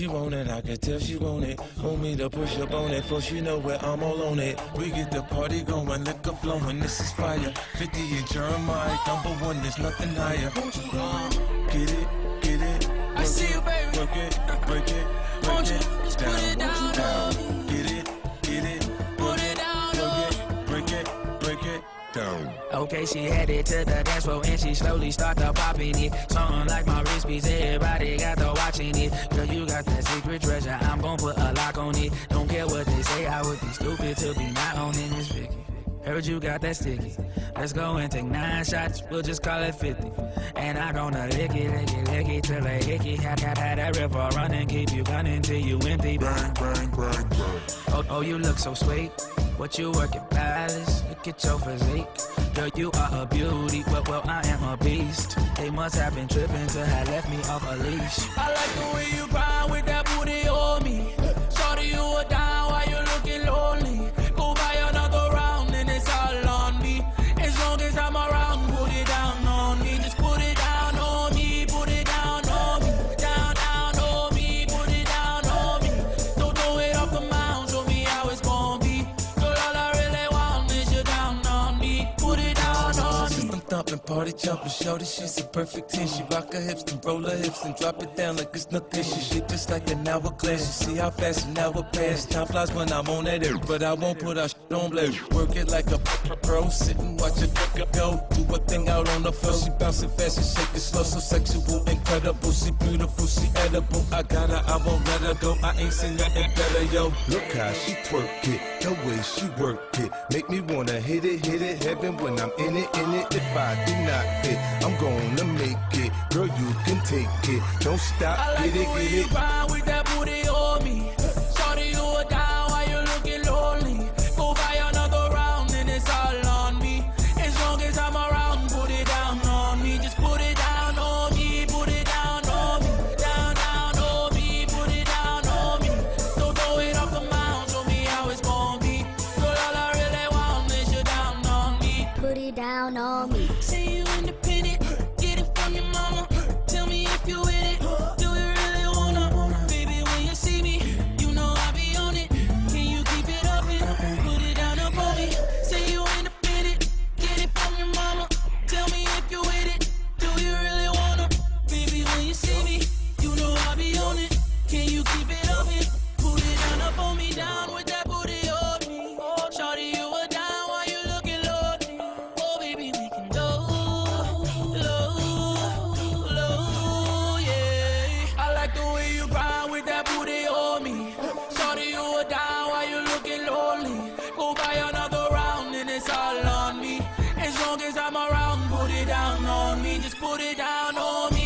she want it, I can tell she want it. Want me to push up on it, for she know where I'm all on it. We get the party going, liquor flowing, this is fire. 50 and Jeremih, number one, there's nothing higher. Get it, get it. I see you, baby. Work it, break it, break you it just put it down, down. Get it, get it, Put it down, work it, break it, break it down. Okay, she headed to the dance floor and she slowly started popping it. Something like my wrist piece, everybody got got that secret treasure, I'm gon' put a lock on it. Don't care what they say, I would be stupid to be not owning this Vicky. Heard you got that sticky. Let's go and take nine shots, we'll just call it 50. And I'm gonna lick it, lick it, lick it till they hickey. I got that river running, keep you gunning till you empty. Bang, bang, bang, bang. Oh, oh, you look so sweet. What you working, palace? Look at your physique. Girl, you are a beauty. Well, well, I am a beast. They must have been tripping to have left me off a leash. I like the way you grind with that booty on me. Thumping, party jumping, shorty, she's a perfect 10. She rock her hips and roll her hips and drop it down like it's nothing. She shake just like an hourglass. You see how fast an hour pass. Time flies when I'm on that air, but I won't put our shit on blast. Work it like a pro, sit and watch it go. Do a thing out on the floor. She bouncing fast and shake it slow, so sexual, incredible. She beautiful, she edible. I got her, I won't let her go. I ain't seen nothing better, yo. Look how she twerk it, the way she work it. Make me wanna hit it, hit it, heaven when I'm in it, in it. If I do not fit, I'm gonna make it. Girl, you can take it. Don't stop, I like get it, get it. It down on me. Say you independent, get put it down on me. Just put it down on